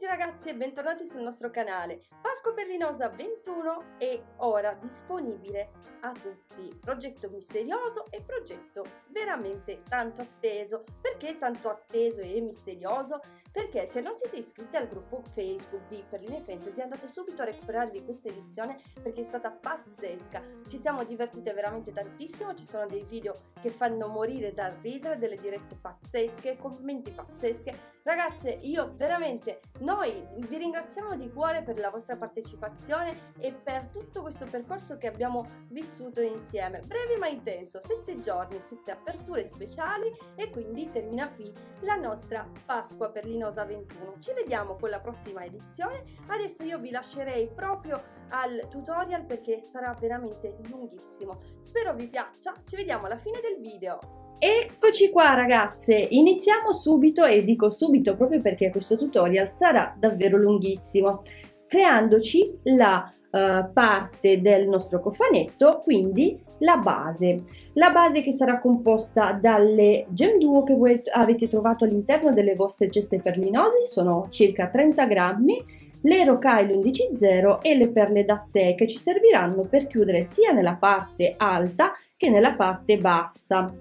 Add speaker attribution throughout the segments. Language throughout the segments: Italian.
Speaker 1: tutti ragazzi e bentornati sul nostro canale. Pasqua Berlinosa 21 è ora disponibile a tutti. Progetto misterioso e progetto veramente tanto atteso. Perché tanto atteso e misterioso? Perché se non siete iscritti al gruppo Facebook di Perline Fantasy andate subito a recuperarvi questa edizione perché è stata pazzesca. Ci siamo divertite veramente tantissimo, ci sono dei video che fanno morire dal ridere, delle dirette pazzesche, commenti pazzesche. Ragazze, io veramente noi vi ringraziamo di cuore per la vostra partecipazione e per tutto questo percorso che abbiamo vissuto insieme. Breve ma intenso, 7 giorni, 7 aperture speciali e quindi termina qui la nostra Pasqua Perlinosa 21. Ci vediamo con la prossima edizione. Adesso io vi lascerei proprio al tutorial perché sarà veramente lunghissimo. Spero vi piaccia. Ci vediamo alla fine del video. Eccoci qua ragazze, iniziamo subito e dico subito proprio perché questo tutorial sarà davvero lunghissimo creandoci la uh, parte del nostro cofanetto, quindi la base. La base che sarà composta dalle gem duo che voi avete trovato all'interno delle vostre geste perlinosi, sono circa 30 grammi, le rocaille 11.0 e le perle da sé che ci serviranno per chiudere sia nella parte alta che nella parte bassa.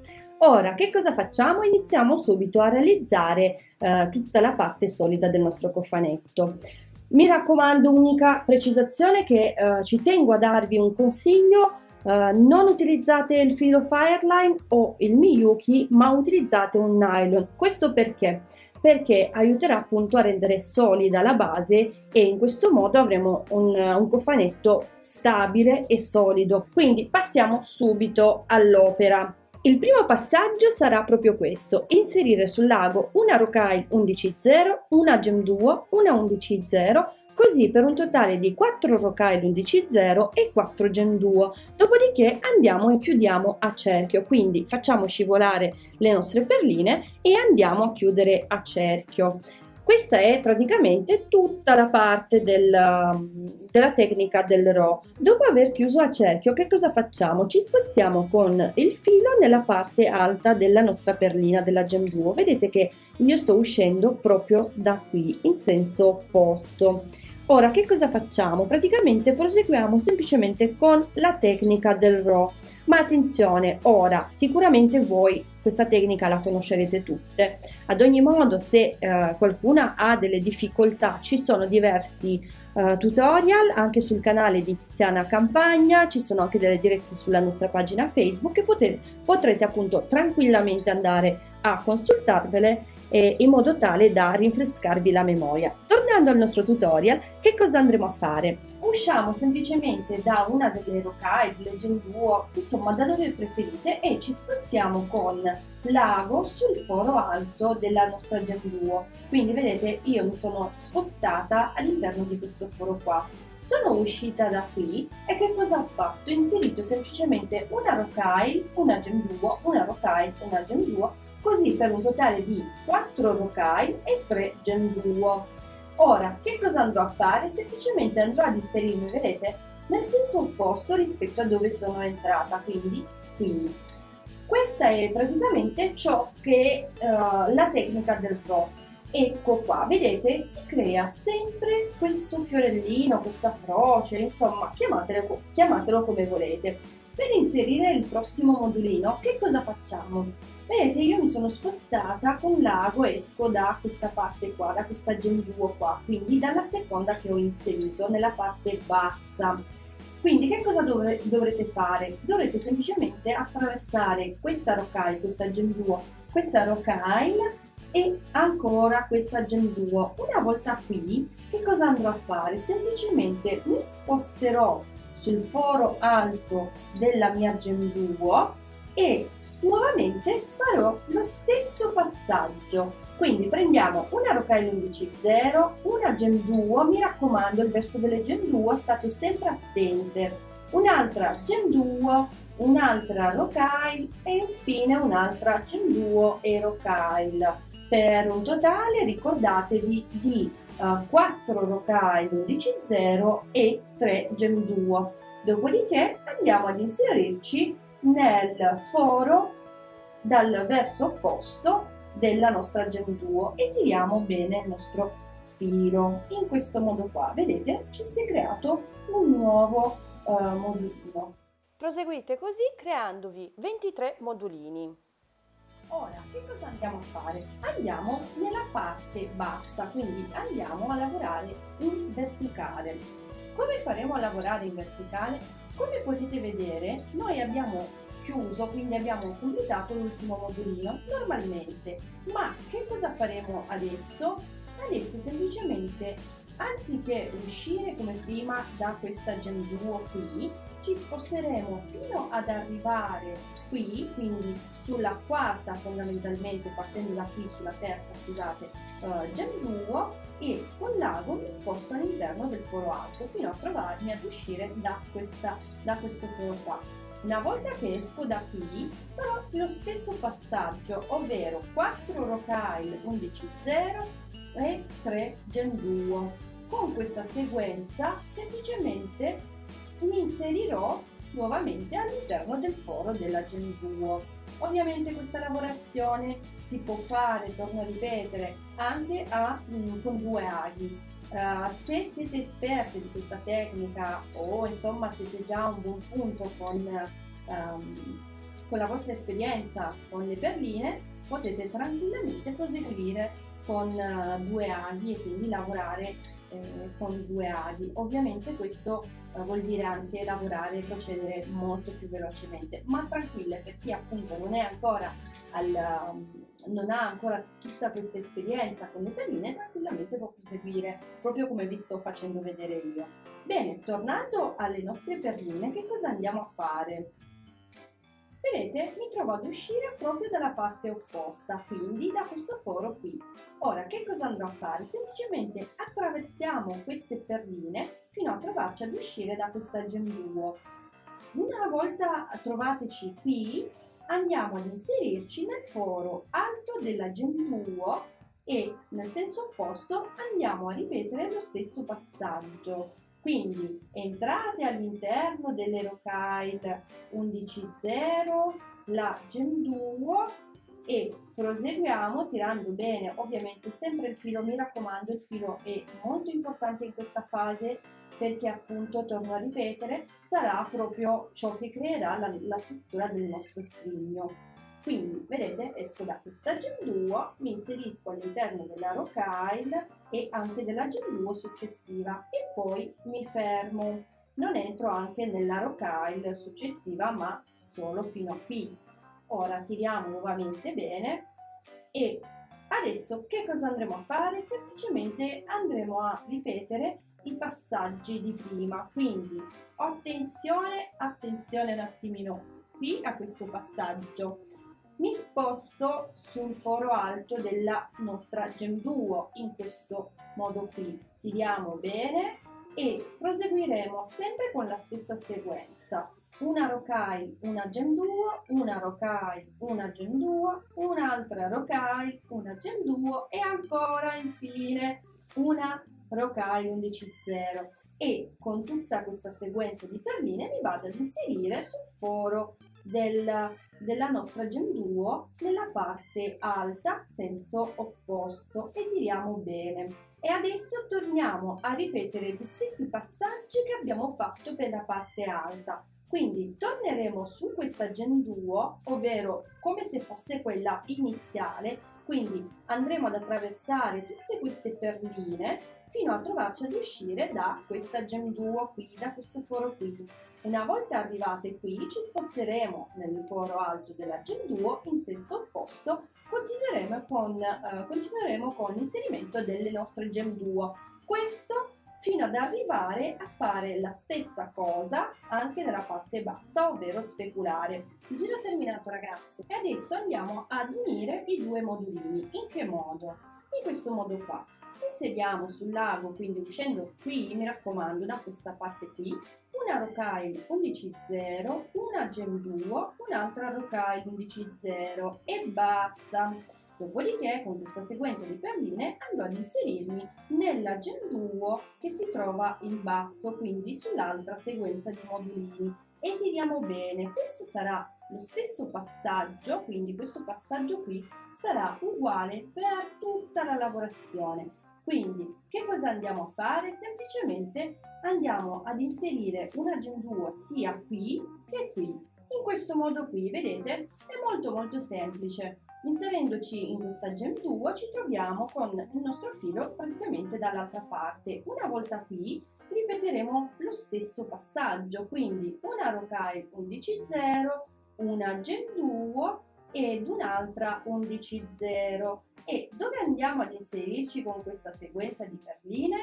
Speaker 1: Ora, che cosa facciamo? Iniziamo subito a realizzare eh, tutta la parte solida del nostro cofanetto. Mi raccomando, unica precisazione che eh, ci tengo a darvi un consiglio, eh, non utilizzate il filo Fireline o il Miyuki, ma utilizzate un nylon. Questo perché? Perché aiuterà appunto a rendere solida la base e in questo modo avremo un, un cofanetto stabile e solido. Quindi passiamo subito all'opera. Il primo passaggio sarà proprio questo, inserire sul lago una rocaille 11.0, una gem duo, una 11.0, così per un totale di 4 rocaille 11.0 e 4 gem duo. Dopodiché andiamo e chiudiamo a cerchio, quindi facciamo scivolare le nostre perline e andiamo a chiudere a cerchio. Questa è praticamente tutta la parte del, della tecnica del RO. Dopo aver chiuso a cerchio, che cosa facciamo? Ci spostiamo con il filo nella parte alta della nostra perlina della Gem Duo. Vedete che io sto uscendo proprio da qui, in senso opposto. Ora, che cosa facciamo? Praticamente proseguiamo semplicemente con la tecnica del RO. Ma attenzione, ora sicuramente voi questa tecnica la conoscerete tutte. Ad ogni modo, se eh, qualcuna ha delle difficoltà, ci sono diversi eh, tutorial anche sul canale di Tiziana Campagna, ci sono anche delle dirette sulla nostra pagina Facebook e potete, potrete appunto tranquillamente andare a consultarvele eh, in modo tale da rinfrescarvi la memoria. Tornando al nostro tutorial, che cosa andremo a fare? Usciamo semplicemente da una delle rocaille, Legend Duo, insomma da dove preferite e ci spostiamo con l'ago sul foro alto della nostra Gem Duo. Quindi vedete io mi sono spostata all'interno di questo foro qua. Sono uscita da qui e che cosa ho fatto? Ho inserito semplicemente una rocaille, una Gem Duo, una rocaille, una Gem Duo così per un totale di 4 rocaille e 3 gem duo. Ora, che cosa andrò a fare? Semplicemente andrò ad inserirmi, vedete, nel senso opposto rispetto a dove sono entrata, quindi qui. Questa è praticamente ciò che è uh, la tecnica del pro. Ecco qua, vedete, si crea sempre questo fiorellino, questa croce, insomma, chiamatelo, chiamatelo come volete. Per inserire il prossimo modulino, che cosa facciamo? Vedete, io mi sono spostata con l'ago, esco da questa parte qua, da questa gem duo qua, quindi dalla seconda che ho inserito nella parte bassa. Quindi che cosa dovre dovrete fare? Dovrete semplicemente attraversare questa rocaille, questa gem duo, questa rocaille e ancora questa gem duo. Una volta qui, che cosa andrò a fare? Semplicemente mi sposterò sul foro alto della mia gem duo e nuovamente farò lo stesso passaggio. Quindi prendiamo una rocaille 11.0, una gem duo, mi raccomando il verso delle gem duo state sempre attente, un'altra gem duo, un'altra rocaille e infine un'altra gem duo e rocaille. Per un totale ricordatevi di uh, 4 rocaille 11.0 e 3 gem duo. Dopodiché andiamo ad inserirci nel foro dal verso opposto della nostra gem duo e tiriamo bene il nostro filo. In questo modo qua vedete ci si è creato un nuovo uh, modulino.
Speaker 2: Proseguite così creandovi 23 modulini
Speaker 1: ora che cosa andiamo a fare andiamo nella parte bassa quindi andiamo a lavorare in verticale come faremo a lavorare in verticale come potete vedere noi abbiamo chiuso, quindi abbiamo completato l'ultimo modulino normalmente. Ma che cosa faremo adesso? Adesso semplicemente, anziché uscire come prima da questa Duo qui, ci sposteremo fino ad arrivare qui, quindi sulla quarta fondamentalmente, partendo da qui sulla terza, scusate, uh, Gem Duo e con l'ago mi sposto all'interno del foro alto fino a trovarmi ad uscire da, questa, da questo foro qua. Una volta che esco da qui farò lo stesso passaggio, ovvero 4 rocaille 11.0 e 3 genduo. Con questa sequenza semplicemente mi inserirò nuovamente all'interno del foro della genduo. Ovviamente questa lavorazione si può fare, torno a ripetere, anche a, mm, con due aghi. Uh, se siete esperti di questa tecnica o insomma siete già a un buon punto con, um, con la vostra esperienza con le perline, potete tranquillamente proseguire con uh, due aghi e quindi lavorare eh, con due aghi. Ovviamente questo uh, vuol dire anche lavorare e procedere molto più velocemente, ma tranquille per chi appunto non è ancora al, um, non ha ancora tutta questa esperienza con le perline, tranquillamente può proseguire proprio come vi sto facendo vedere io. Bene, tornando alle nostre perline, che cosa andiamo a fare? Vedete, mi trovo ad uscire proprio dalla parte opposta, quindi da questo foro qui. Ora, che cosa andrò a fare? Semplicemente attraversiamo queste perline fino a trovarci ad uscire da questa gemduo. Una volta trovateci qui, andiamo ad inserirci nel foro alto della gemduo e nel senso opposto andiamo a ripetere lo stesso passaggio. Quindi entrate all'interno delle rocaille 11.0, la gem duo e proseguiamo tirando bene ovviamente sempre il filo, mi raccomando il filo è molto importante in questa fase perché appunto, torno a ripetere, sarà proprio ciò che creerà la, la struttura del nostro scrigno. Quindi, vedete, esco da questa gem duo, mi inserisco all'interno della rocaille e anche della gem duo successiva e poi mi fermo. Non entro anche nella rocaille successiva, ma solo fino a qui. Ora tiriamo nuovamente bene e adesso che cosa andremo a fare? Semplicemente andremo a ripetere i passaggi di prima. Quindi attenzione, attenzione un attimino qui a questo passaggio mi sposto sul foro alto della nostra gem duo in questo modo qui. Tiriamo bene e proseguiremo sempre con la stessa sequenza. Una rocaille, una gem duo, una rocaille, una gem duo, un'altra rocaille, una gem duo e ancora infine una rocaille 11.0 e con tutta questa sequenza di perline mi vado ad inserire sul foro del, della nostra gem duo nella parte alta senso opposto e tiriamo bene. E adesso torniamo a ripetere gli stessi passaggi che abbiamo fatto per la parte alta. Quindi torneremo su questa gem duo ovvero come se fosse quella iniziale. Quindi andremo ad attraversare tutte queste perline fino a trovarci ad uscire da questa gem duo qui da questo foro qui una volta arrivate qui ci sposteremo nel foro alto della Gen Duo in senso opposto, continueremo con, eh, continueremo con l'inserimento delle nostre Gem Duo. Questo fino ad arrivare a fare la stessa cosa anche nella parte bassa, ovvero speculare. Il giro è terminato ragazzi e adesso andiamo ad unire i due modulini. In che modo? In questo modo qua inseriamo sul lago, quindi uscendo qui, mi raccomando, da questa parte qui, una rocaille 11.0, una gem duo, un'altra rocaille 11.0 e basta. Dopodiché con questa sequenza di perline andrò ad inserirmi nella gem duo che si trova in basso, quindi sull'altra sequenza di modulini e tiriamo bene. Questo sarà lo stesso passaggio, quindi questo passaggio qui sarà uguale per tutta la lavorazione Quindi, che cosa andiamo a fare? Semplicemente andiamo ad inserire una gem duo sia qui che qui. In questo modo qui, vedete? È molto molto semplice. Inserendoci in questa gem duo ci troviamo con il nostro filo praticamente dall'altra parte. Una volta qui ripeteremo lo stesso passaggio, quindi una rocaille 11.0, una gem duo ed un'altra 11.0. E dove andiamo ad inserirci con questa sequenza di perline?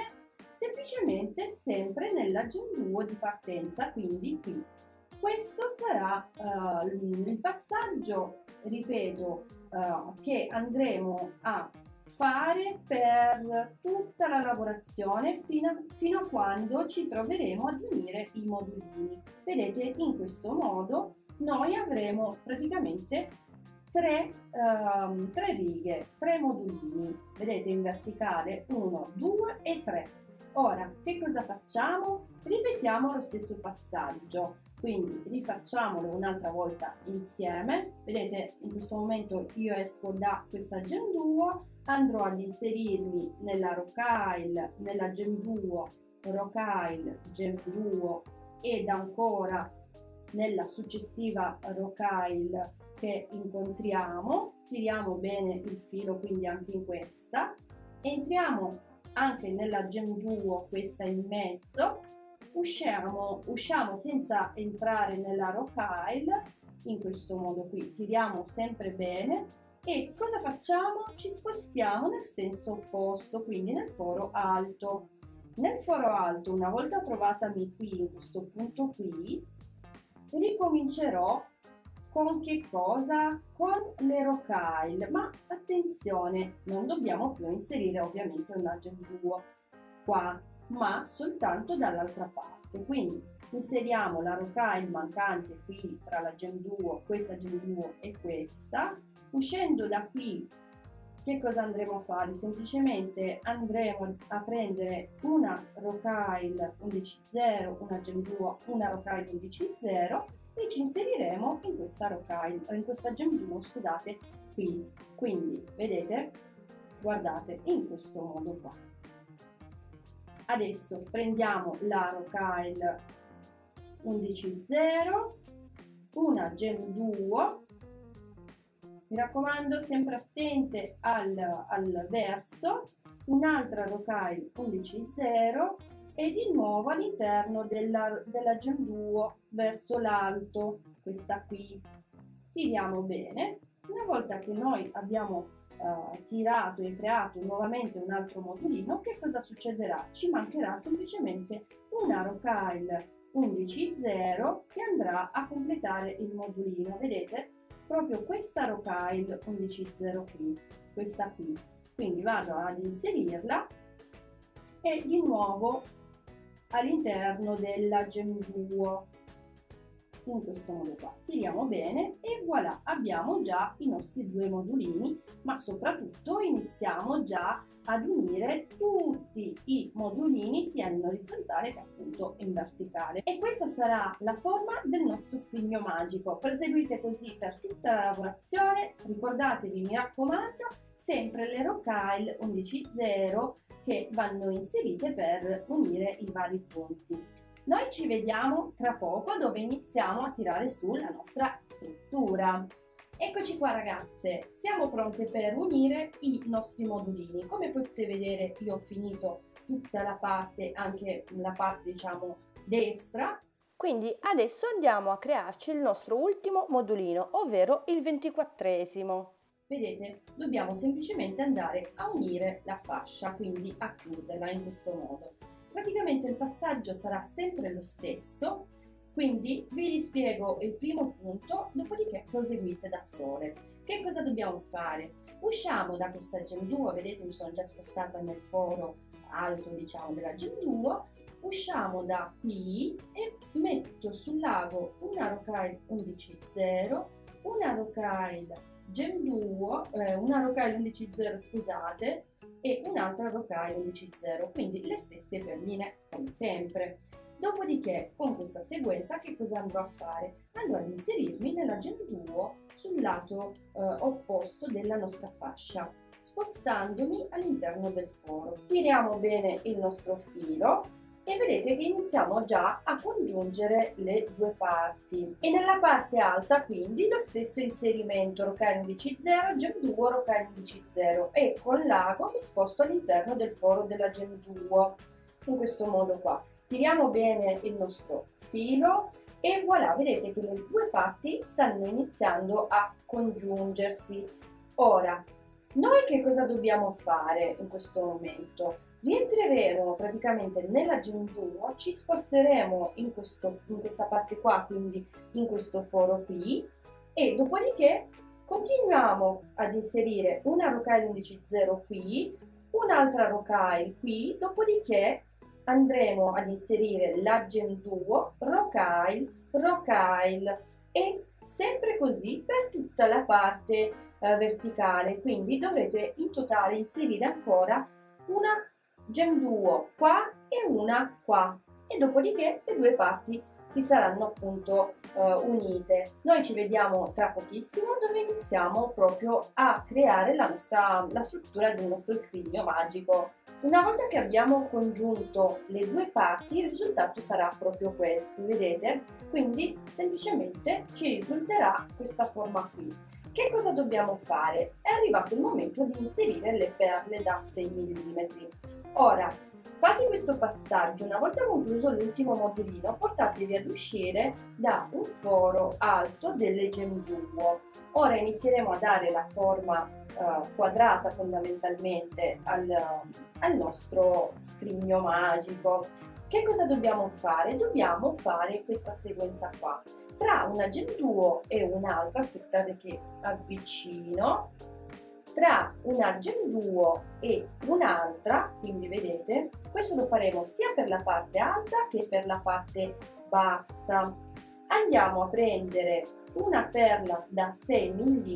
Speaker 1: Semplicemente sempre nella gem duo di partenza, quindi qui. Questo sarà uh, il passaggio, ripeto, uh, che andremo a fare per tutta la lavorazione fino a, fino a quando ci troveremo ad unire i modulini. Vedete, in questo modo noi avremo praticamente tre, um, tre righe, tre modulini. Vedete in verticale 1, 2 e 3. Ora, che cosa facciamo? Ripetiamo lo stesso passaggio quindi rifacciamolo un'altra volta insieme vedete in questo momento io esco da questa gem duo andrò ad inserirmi nella rocaille nella gem duo rocaille gem duo ed ancora nella successiva rocaille che incontriamo tiriamo bene il filo quindi anche in questa entriamo anche nella gem duo questa in mezzo usciamo, usciamo senza entrare nella rocaille in questo modo qui tiriamo sempre bene e cosa facciamo? Ci spostiamo nel senso opposto, quindi nel foro alto. Nel foro alto, una volta trovatami qui, in questo punto qui, ricomincerò con che cosa? Con le rocaille, ma attenzione, non dobbiamo più inserire ovviamente un agent duo qua, ma soltanto dall'altra parte. Quindi inseriamo la rocaille mancante qui tra la gem duo, questa gem duo e questa. Uscendo da qui, che cosa andremo a fare? Semplicemente andremo a prendere una rocaille 11.0, una gem duo, una rocaille 11.0 e ci inseriremo in questa rocaille, in questa gem duo, scusate, qui. Quindi, vedete? Guardate, in questo modo qua adesso prendiamo la rocaille 11.0 una gem duo mi raccomando sempre attente al, al verso un'altra rocaille 11.0 e di nuovo all'interno della, della gem duo verso l'alto questa qui tiriamo bene una volta che noi abbiamo uh, tirato e creato nuovamente un altro modulino, che cosa succederà? Ci mancherà semplicemente una rocaille 11.0 che andrà a completare il modulino. Vedete? Proprio questa rocaille 11.0 qui, questa qui. Quindi vado ad inserirla e di nuovo all'interno della gem duo in questo modo qua. Tiriamo bene e voilà, abbiamo già i nostri due modulini, ma soprattutto iniziamo già ad unire tutti i modulini sia in orizzontale che appunto in verticale. E questa sarà la forma del nostro scrigno magico. Proseguite così per tutta la lavorazione, ricordatevi, mi raccomando, sempre le rocaille 11.0 che vanno inserite per unire i vari punti. Noi ci vediamo tra poco dove iniziamo a tirare su la nostra struttura. Eccoci qua ragazze, siamo pronte per unire i nostri modulini. Come potete vedere io ho finito tutta la parte, anche la parte diciamo destra.
Speaker 2: Quindi adesso andiamo a crearci il nostro ultimo modulino, ovvero il ventiquattresimo.
Speaker 1: Vedete, dobbiamo semplicemente andare a unire la fascia, quindi a chiuderla in questo modo. Praticamente il passaggio sarà sempre lo stesso, quindi vi rispiego il primo punto, dopodiché proseguite da sole. Che cosa dobbiamo fare? Usciamo da questa gem duo, vedete mi sono già spostata nel foro alto diciamo della gem duo, usciamo da qui e metto sul lago una rocaille 11.0, una rocaille gem duo, eh, una rocaille 11.0 scusate, e un'altra rocaille 11.0, quindi le stesse perline come sempre. Dopodiché con questa sequenza che cosa andrò a fare? Andrò ad inserirmi nella Gen 2 sul lato eh, opposto della nostra fascia. spostandomi all'interno del foro. Tiriamo bene il nostro filo e vedete che iniziamo già a congiungere le due parti. E nella parte alta quindi lo stesso inserimento rocaille indici 0 gem 2 rocaille indici 0 e con l'ago mi sposto all'interno del foro della gem 2 in questo modo qua. Tiriamo bene il nostro filo e voilà vedete che le due parti stanno iniziando a congiungersi. Ora noi che cosa dobbiamo fare in questo momento rientreremo praticamente nella giuntura, ci sposteremo in, questo, in questa parte qua, quindi in questo foro qui, e dopodiché continuiamo ad inserire una rocaille indice 0 qui, un'altra rocaille qui, dopodiché andremo ad inserire la gem duo, rocaille, rocaille e sempre così per tutta la parte eh, verticale, quindi dovrete in totale inserire ancora una gem duo qua e una qua e dopodiché le due parti si saranno appunto uh, unite. Noi ci vediamo tra pochissimo dove iniziamo proprio a creare la, nostra, la struttura del nostro scrigno magico. Una volta che abbiamo congiunto le due parti il risultato sarà proprio questo, vedete? Quindi semplicemente ci risulterà questa forma qui. Che cosa dobbiamo fare? È arrivato il momento di inserire le perle da 6 mm. Ora, fate questo passaggio, una volta concluso l'ultimo modulino, portatevi ad uscire da un foro alto delle gemduo. Ora inizieremo a dare la forma uh, quadrata fondamentalmente al, al nostro scrigno magico. Che cosa dobbiamo fare? Dobbiamo fare questa sequenza qua. Tra una gemduo e un'altra, aspettate che avvicino, tra una gem duo e un'altra, quindi vedete, questo lo faremo sia per la parte alta che per la parte bassa. Andiamo a prendere una perla da 6 mm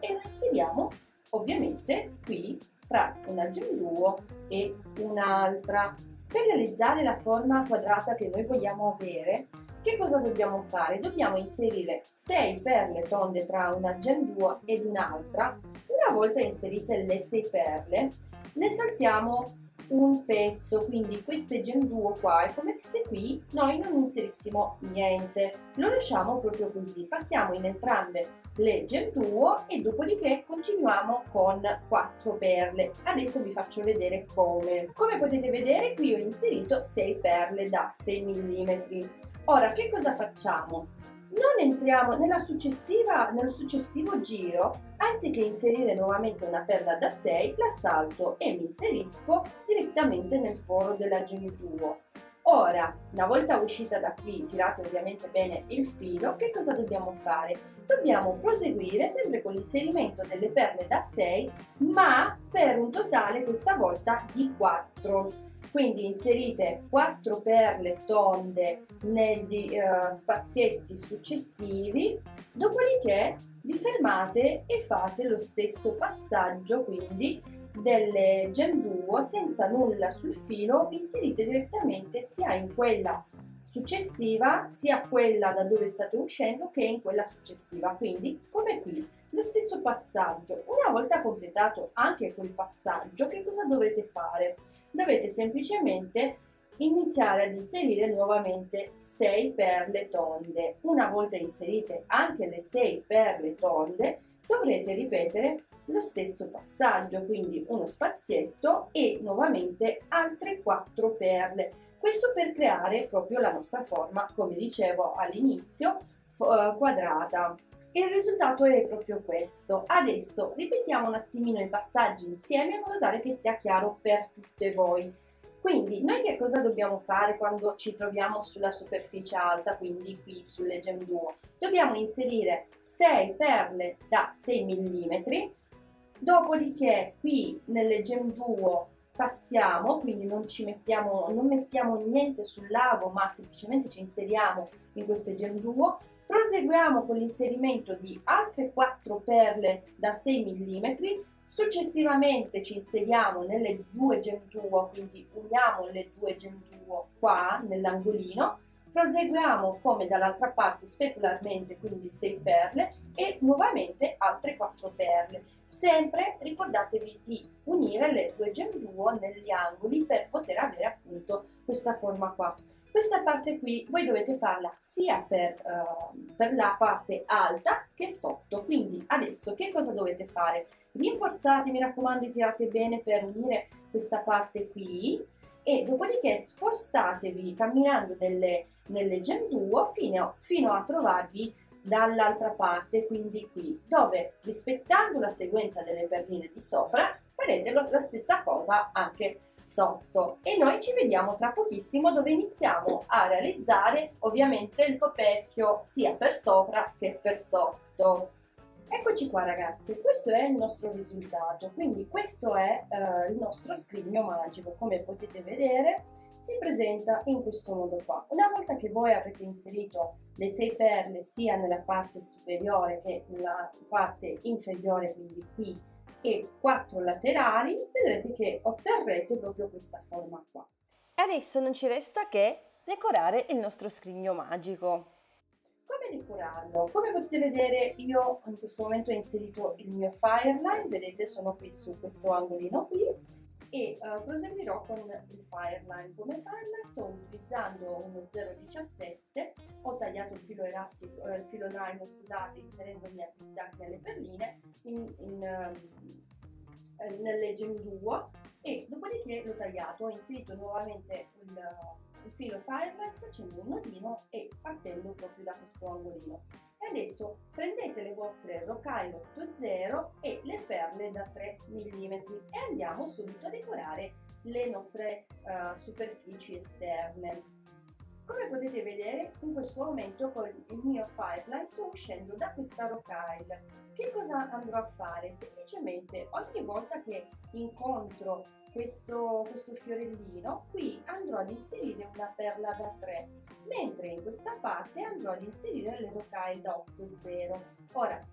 Speaker 1: e la inseriamo ovviamente qui tra una gem duo e un'altra. Per realizzare la forma quadrata che noi vogliamo avere, che cosa dobbiamo fare? Dobbiamo inserire 6 perle tonde tra una gem duo ed un'altra una volta inserite le 6 perle, ne saltiamo un pezzo, quindi queste gem duo qua è come se qui noi non inserissimo niente, lo lasciamo proprio così, passiamo in entrambe le gem duo e dopodiché continuiamo con 4 perle. Adesso vi faccio vedere come. Come potete vedere qui ho inserito 6 perle da 6 mm. Ora che cosa facciamo? Non entriamo nella successiva, nello successivo giro, anziché inserire nuovamente una perla da 6, la salto e mi inserisco direttamente nel foro della genituo. Ora, una volta uscita da qui, tirate ovviamente bene il filo, che cosa dobbiamo fare? Dobbiamo proseguire sempre con l'inserimento delle perle da 6, ma per un totale questa volta di 4 quindi inserite 4 perle tonde negli uh, spazietti successivi dopodiché vi fermate e fate lo stesso passaggio quindi delle gem duo senza nulla sul filo inserite direttamente sia in quella successiva sia quella da dove state uscendo che in quella successiva. Quindi come qui lo stesso passaggio una volta completato anche quel passaggio che cosa dovete fare dovete semplicemente iniziare ad inserire nuovamente 6 perle tonde. Una volta inserite anche le 6 perle tonde, dovrete ripetere lo stesso passaggio, quindi uno spazietto e nuovamente altre 4 perle. Questo per creare proprio la nostra forma, come dicevo all'inizio, eh, quadrata. Il risultato è proprio questo. Adesso ripetiamo un attimino i passaggi insieme in modo tale che sia chiaro per tutte voi. Quindi noi che cosa dobbiamo fare quando ci troviamo sulla superficie alta, quindi qui sulle gem duo? Dobbiamo inserire 6 perle da 6 mm, dopodiché qui nelle gem duo passiamo, quindi non ci mettiamo, non mettiamo niente sul lago, ma semplicemente ci inseriamo in queste gem duo, Proseguiamo con l'inserimento di altre 4 perle da 6 mm, successivamente ci inseriamo nelle due gemtuo, quindi uniamo le due gemtuo qua nell'angolino, Proseguiamo come dall'altra parte specularmente, quindi 6 perle e nuovamente altre 4 perle. Sempre ricordatevi di unire le due gemduo negli angoli per poter avere appunto questa forma qua. Questa parte qui voi dovete farla sia per, uh, per la parte alta che sotto, quindi adesso che cosa dovete fare? Rinforzate, mi raccomando, tirate bene per unire questa parte qui e dopodiché spostatevi camminando nelle, nelle gemduo fino, fino a trovarvi dall'altra parte, quindi qui, dove rispettando la sequenza delle perline di sopra farete la stessa cosa anche sotto e noi ci vediamo tra pochissimo dove iniziamo a realizzare ovviamente il coperchio sia per sopra che per sotto. Eccoci qua ragazzi, questo è il nostro risultato, quindi questo è eh, il nostro scrigno magico, come potete vedere si presenta in questo modo qua. Una volta che voi avrete inserito le sei perle sia nella parte superiore che nella parte inferiore, quindi qui, e quattro laterali, vedrete che otterrete proprio questa forma qua.
Speaker 2: Adesso non ci resta che decorare il nostro scrigno magico
Speaker 1: decorarlo. Come potete vedere io in questo momento ho inserito il mio fireline, vedete sono qui su questo angolino qui e uh, proseguirò con il fireline. Come fireline sto utilizzando uno 017, ho tagliato il filo elastico, eh, il filo nylon scusate, inserendomi a nelle perline in, in, um, nelle gemduo e dopodiché l'ho tagliato, ho inserito nuovamente il il filo fireline facendo un nodino e partendo proprio da questo angolino. Adesso prendete le vostre rocaille 8.0 e le perle da 3 mm e andiamo subito a decorare le nostre uh, superfici esterne. Come potete vedere in questo momento con il mio fireline sto uscendo da questa rocaille. Che cosa andrò a fare? Semplicemente ogni volta che incontro questo, questo fiorellino, qui andrò ad inserire una perla da 3, mentre in questa parte andrò ad inserire le rocaille da 8,0. Ora,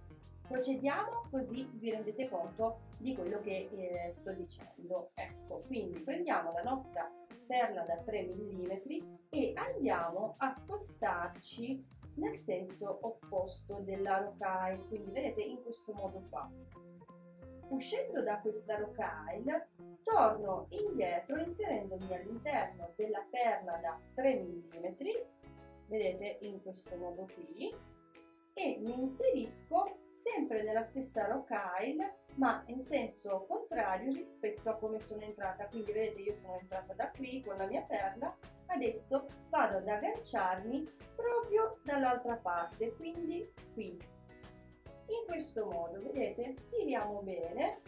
Speaker 1: procediamo così vi rendete conto di quello che eh, sto dicendo. Ecco, quindi prendiamo la nostra perla da 3 mm e andiamo a spostarci nel senso opposto della rocaille, quindi vedete in questo modo qua. Uscendo da questa rocaille, torno indietro inserendomi all'interno della perla da 3 mm, vedete in questo modo qui, e mi inserisco sempre nella stessa rocaille ma in senso contrario rispetto a come sono entrata. Quindi vedete io sono entrata da qui con la mia perla adesso vado ad agganciarmi proprio dall'altra parte. Quindi qui. In questo modo vedete tiriamo bene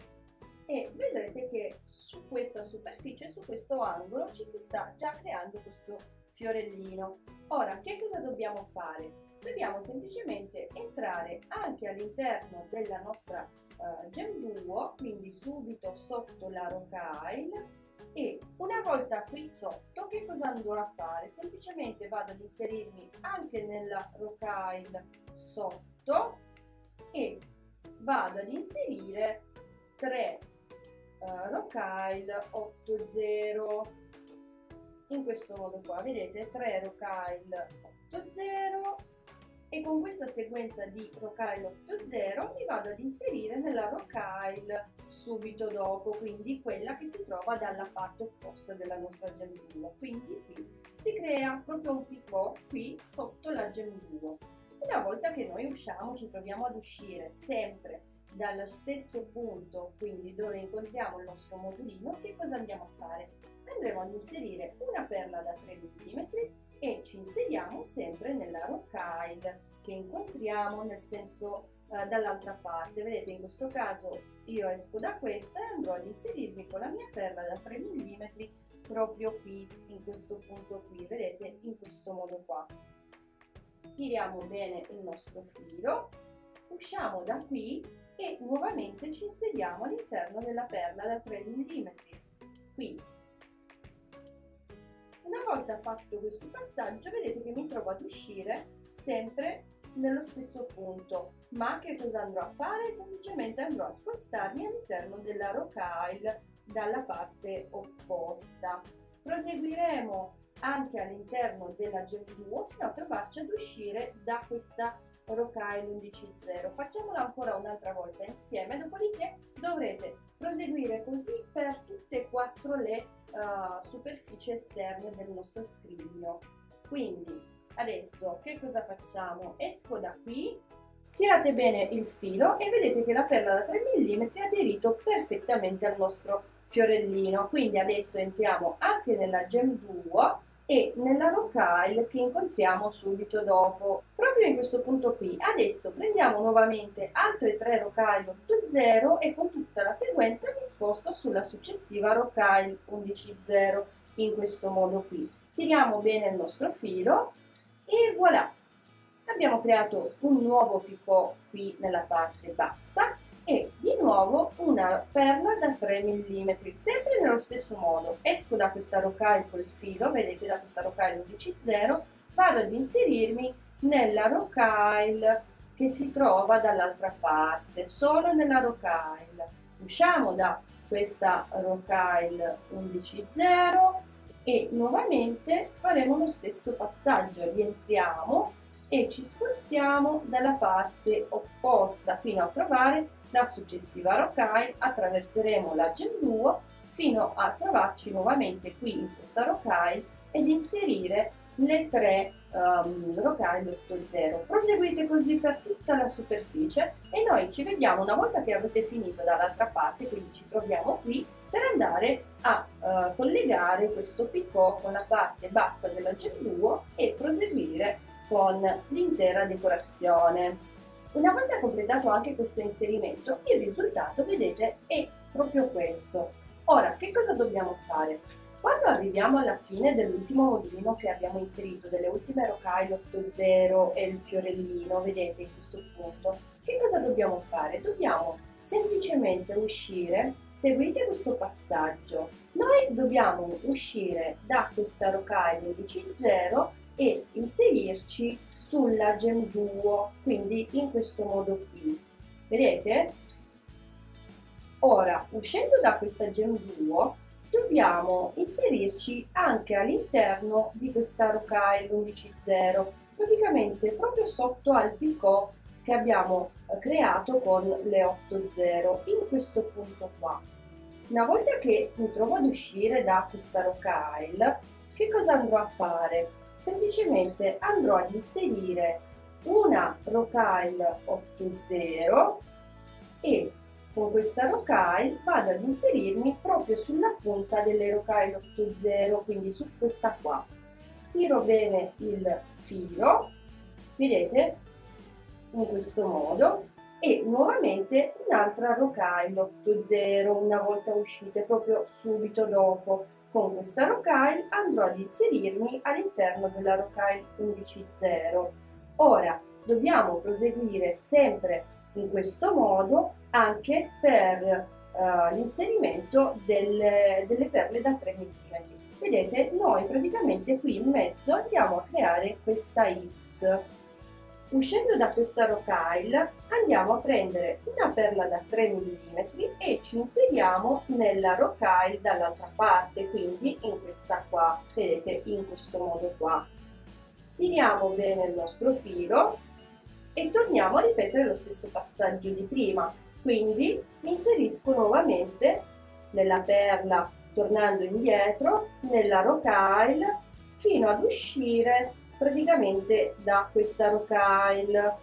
Speaker 1: e vedrete che su questa superficie su questo angolo ci si sta già creando questo fiorellino. Ora che cosa dobbiamo fare dobbiamo semplicemente entrare anche all'interno della nostra uh, gemduo quindi subito sotto la rocaille. E una volta qui sotto che cosa andrò a fare? Semplicemente vado ad inserirmi anche nella rocaille sotto e vado ad inserire 3 uh, eh, rocaille 8,0 in questo modo qua vedete? 3 rocaille 8,0 e con questa sequenza di rocaille 8,0 mi vado ad inserire nella rocaille subito dopo quindi quella che si trova dalla parte opposta della nostra gemduo quindi qui si crea proprio un picot qui sotto la gemduo una volta che noi usciamo, ci troviamo ad uscire sempre dallo stesso punto, quindi dove incontriamo il nostro modulino, che cosa andiamo a fare? Andremo ad inserire una perla da 3 mm e ci inseriamo sempre nella rocaille che incontriamo nel senso eh, dall'altra parte. Vedete, in questo caso io esco da questa e andrò ad inserirmi con la mia perla da 3 mm proprio qui, in questo punto qui, vedete, in questo modo qua tiriamo bene il nostro filo, usciamo da qui e nuovamente ci inseriamo all'interno della perla da 3 mm. Qui. Una volta fatto questo passaggio vedete che mi trovo ad uscire sempre nello stesso punto ma che cosa andrò a fare? semplicemente andrò a spostarmi all'interno della rocaille dalla parte opposta proseguiremo anche all'interno della gem duo fino a trovarci ad uscire da questa rocaille 11.0 facciamola ancora un'altra volta insieme dopodiché dovrete proseguire così per tutte e quattro le uh, superfici esterne del nostro scrigno. Quindi adesso che cosa facciamo? Esco da qui tirate bene il filo e vedete che la perla da 3 mm è aderito perfettamente al nostro fiorellino. Quindi adesso entriamo anche nella gem duo e nella rocaille che incontriamo subito dopo. Proprio in questo punto qui. Adesso prendiamo nuovamente altre 3 rocaille 8.0 e con tutta la sequenza mi sposto sulla successiva rocaille 11.0 in questo modo qui. Tiriamo bene il nostro filo e voilà. Abbiamo creato un nuovo picot qui nella parte bassa e di nuovo una perla da 3 mm sempre nello stesso modo. Esco da questa rocaille col filo vedete da questa rocaille 11.0 vado ad inserirmi nella rocaille che si trova dall'altra parte solo nella rocaille usciamo da questa rocaille 11.0 e nuovamente faremo lo stesso passaggio. Rientriamo e ci spostiamo dalla parte opposta fino a trovare la successiva rocaille, attraverseremo la gem duo fino a trovarci nuovamente qui in questa rocaille ed inserire le tre um, rocaille 8.0. Proseguite così per tutta la superficie e noi ci vediamo una volta che avete finito dall'altra parte, quindi ci troviamo qui per andare a uh, collegare questo picot con la parte bassa della gem duo e proseguire con l'intera decorazione. Una volta completato anche questo inserimento, il risultato, vedete, è proprio questo. Ora, che cosa dobbiamo fare? Quando arriviamo alla fine dell'ultimo modulino che abbiamo inserito, delle ultime rocaille 8.0 e il fiorellino, vedete in questo punto, che cosa dobbiamo fare? Dobbiamo semplicemente uscire, seguite questo passaggio, noi dobbiamo uscire da questa rocaille 11.0 e inserirci sulla gem duo, quindi in questo modo qui. Vedete? Ora, uscendo da questa gem duo, dobbiamo inserirci anche all'interno di questa rocaille 11.0, praticamente proprio sotto al picot che abbiamo creato con le 8.0, in questo punto qua. Una volta che mi trovo ad uscire da questa rocaille, che cosa andrò a fare? Semplicemente andrò ad inserire una rocaille 8.0 e con questa rocaille vado ad inserirmi proprio sulla punta delle rocaille 8.0 quindi su questa qua. Tiro bene il filo vedete in questo modo e nuovamente un'altra rocaille 8.0 una volta uscite proprio subito dopo con questa rocaille andrò ad inserirmi all'interno della rocaille 11.0. Ora dobbiamo proseguire sempre in questo modo anche per uh, l'inserimento delle, delle perle da 3 mm. Vedete, noi praticamente qui in mezzo andiamo a creare questa X Uscendo da questa rocaille andiamo a prendere una perla da 3 mm e ci inseriamo nella rocaille dall'altra parte, quindi in questa qua, vedete in questo modo qua. Tiriamo bene il nostro filo e torniamo a ripetere lo stesso passaggio di prima, quindi inserisco nuovamente nella perla tornando indietro, nella rocaille fino ad uscire praticamente da questa rocaille,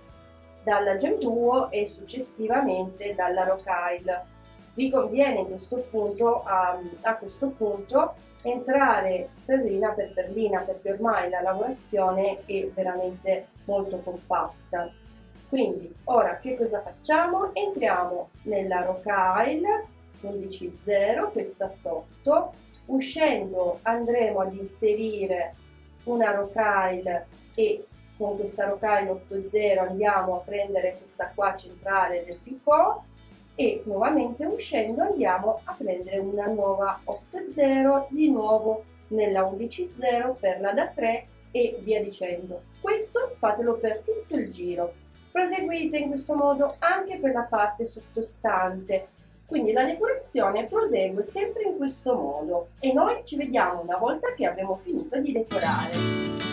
Speaker 1: dalla gem duo e successivamente dalla rocaille. Vi conviene questo punto, a, a questo punto entrare perlina per perlina perché ormai la lavorazione è veramente molto compatta. Quindi ora che cosa facciamo? Entriamo nella rocaille 11.0, questa sotto, uscendo andremo ad inserire una rocaille e con questa rocaille 8.0 andiamo a prendere questa qua centrale del picot e nuovamente uscendo andiamo a prendere una nuova 8.0 di nuovo nella 11.0 per la da 3 e via dicendo. Questo fatelo per tutto il giro. Proseguite in questo modo anche per la parte sottostante Quindi la decorazione prosegue sempre in questo modo e noi ci vediamo una volta che abbiamo finito di decorare.